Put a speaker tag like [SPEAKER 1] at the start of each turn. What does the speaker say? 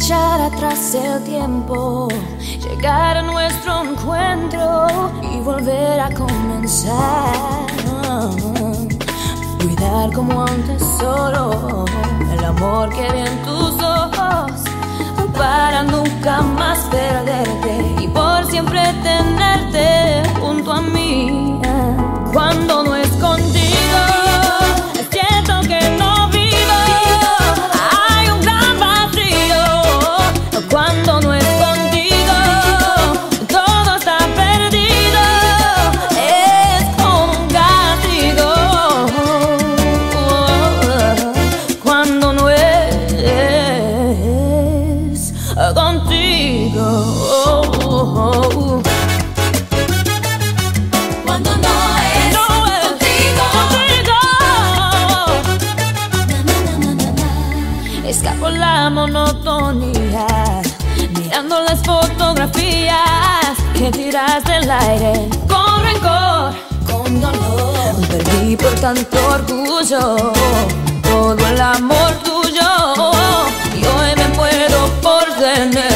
[SPEAKER 1] echar atrás el tiempo, llegar a nuestro encuentro y volver a comenzar. Cuidar como un tesoro el amor que vi en tus ojos Cuando no es contigo, la monotonía, mirando las fotografías. Que tiras del aire con rencor, con dolor. Perdí por tanto orgullo todo el amor tuyo. Y hoy me muero por tener.